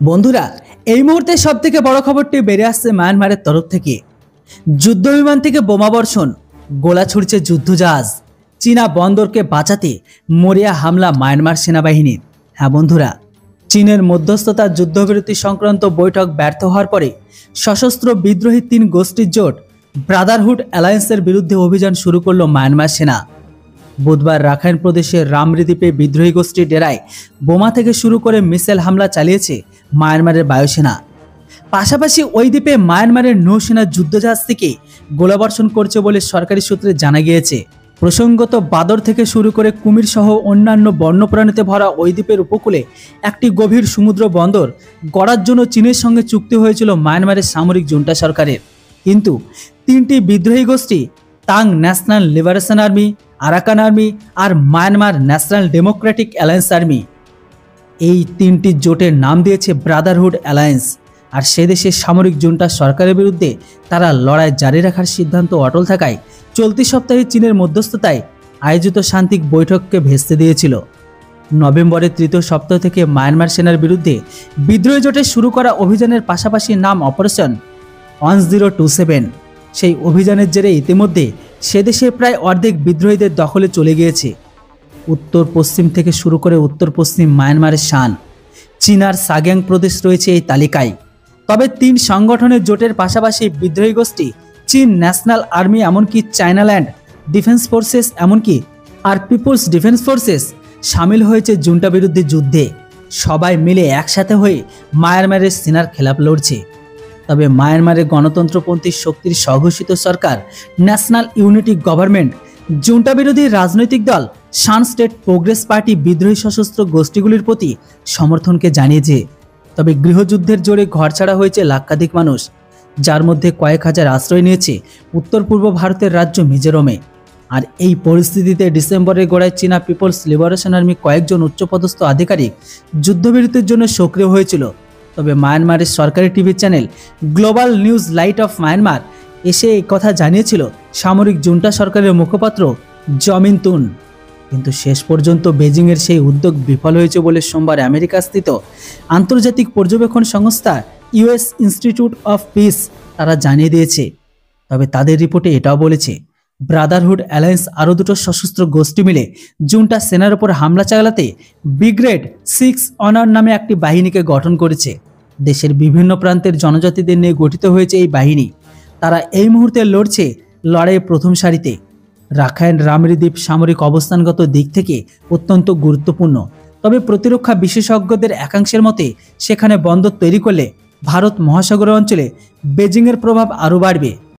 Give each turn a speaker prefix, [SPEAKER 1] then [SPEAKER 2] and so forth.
[SPEAKER 1] বন্ধুরা, এই মুহূর্তে সব থেকে বড় খবরটি বেরিয়ে আসছে মায়ানমারের তরফ থেকে। যুদ্ধ বিমান থেকে বোমাবর্ষণ গোলা ছুড়ছে যুদ্ধজাহাজ। চীনা বন্দরকে বাঁচাতে মরিয়া হামলা মায়ানমার সেনাবাহিনীর। হ্যাঁ বন্ধুরা, চীনের মধ্যস্থতা যুদ্ধবিরতি সংক্রান্ত বৈঠক ব্যর্থ হওয়ার পরে সশস্ত্র বিদ্রোহী তিন গোষ্ঠীর জোট ব্রাদারহুড অ্যালায়েন্সের বিরুদ্ধে অভিযান শুরু করল মায়ানমার সেনা। বুধবার রাখাইন প্রদেশের রামরি দ্বীপে বিদ্রোহী গোষ্ঠীর ডেরায় বোমা থেকে শুরু করে মিসাইল হামলা চালিয়েছে মায়ানমারের বায়ুসেনা। পাশাপাশি ওই দ্বীপে মায়ানমারের নৌসেনা যুদ্ধজাহাজ থেকে গোলাবর্ষণ করছে বলে সরকারি সূত্রে জানা গিয়েছে। প্রসঙ্গত বাদর থেকে শুরু করে কুমির সহ অন্যান্য বন্যপ্রাণীতে ভরা ওই দ্বীপের উপকূলে একটি গভীর সমুদ্র বন্দর গড়ার জন্য চীনের সঙ্গে চুক্তি হয়েছিল মায়ানমারের সামরিক জুন্টা সরকারের। কিন্তু তিনটি বিদ্রোহী গোষ্ঠী, Ta'ang National Liberation Army Arakan Army আর Myanmar National Democratic Alliance Army. এই তিনটি জোটের নাম দিয়েছে ব্রাদারহুড অ্যালায়েন্স। আর সে দেশের সামরিক জুনটা সরকারের বিরুদ্ধে তারা লড়াই জারি রাখার সিদ্ধান্ত অটল থাকায় চলতি সপ্তাহে চীনের মধ্যস্থতায় আয়োজিত শান্তিক বৈঠককে ভেস্তে দিয়েছিল। নভেম্বরের তৃতীয় সপ্তাহ থেকে মায়ানমার সেনার বিরুদ্ধে বিদ্রোহী জোটে শুরু করা অভিযানের পাশাপাশি নাম operation one zero two seven. সেই অভিযানের জেরে ইতিমধ্যে সে দেশে প্রায় অর্ধেক বিদ্রোহীদের দখলে চলে গিয়েছে। উত্তর পশ্চিম থেকে শুরু করে উত্তর পশ্চিম মায়ানমারের শান। চীনার সাগ্যাং প্রদেশ রয়েছে এই তালিকায়। তবে তিন সংগঠনের জোটের পাশাপাশি বিদ্রোহী গোষ্ঠী, চীন ন্যাশনাল আর্মি এমনকি চায়নাল্যান্ড ডিফেন্স ফোর্সেস এমনকি আর পিপুলস ডিফেন্স ফোর্সেস সামিল হয়েছে জুন্টা বিরুদ্ধে যুদ্ধে। সবাই মিলে একসাথে হয়ে মায়ানমারের সেনার খেলাপ লড়ছে। তবে মায়ানমারের গণতন্ত্রপন্থী শক্তির স্বঘোষিত সরকার, ন্যাশনাল ইউনিটি গভর্নমেন্ট জুন্টা বিরোধী রাজনৈতিক দল সান স্টেট প্রোগ্রেস পার্টি বিদ্রোহী সশস্ত্র গোষ্ঠীগুলির প্রতি সমর্থনকে জানিয়েছে। তবে গৃহযুদ্ধের জোরে ঘরছাড়া হয়েছে লাক্ষাধিক মানুষ, যার মধ্যে কয়েক হাজার আশ্রয় নিয়েছে উত্তর পূর্ব ভারতের রাজ্য মিজোরামে। আর এই পরিস্থিতিতে ডিসেম্বরের গোড়ায় চীনা পিপলস লিবারেশন আর্মি কয়েকজন উচ্চপদস্থ আধিকারিক যুদ্ধবিরতির জন্য সক্রিয় হয়েছিল। তবে মায়ানমারের সরকারি TV channel Global News Light of Myanmar এসে এই কথা জানিয়েছিল সামরিক জুন্টা সরকারের মুখপাত্র জমিন তুন। কিন্তু শেষ পর্যন্ত বেজিংয়ের সেই উদ্যোগ বিফল হয়েছে বলে সোমবার আমেরিকাস্থিত আন্তর্জাতিক পর্যবেক্ষণ সংস্থা ইউএস ইনস্টিটিউট অফ পিস তারা জানিয়ে দিয়েছে। তবে তাদের রিপোর্টে এটাও বলেছে, ব্রাদারহুড অ্যালায়েন্স আরও দুটো সশস্ত্র গোষ্ঠী মিলে জুনটা সেনার ওপর হামলা চালাতে বিগ্রেড সিক্স অনার নামে একটি বাহিনীকে গঠন করেছে। দেশের বিভিন্ন প্রান্তের জনজাতিদের নিয়ে গঠিত হয়েছে এই বাহিনী। তারা এই মুহূর্তে লড়ছে লড়াই প্রথম সারিতে। রাখাইন রামরিদ্বীপ সামরিক অবস্থানগত দিক থেকে অত্যন্ত গুরুত্বপূর্ণ। তবে প্রতিরক্ষা বিশেষজ্ঞদের একাংশের মতে, সেখানে বন্দর তৈরি করলে ভারত মহাসাগর অঞ্চলে বেজিংয়ের প্রভাব আরও বাড়বে।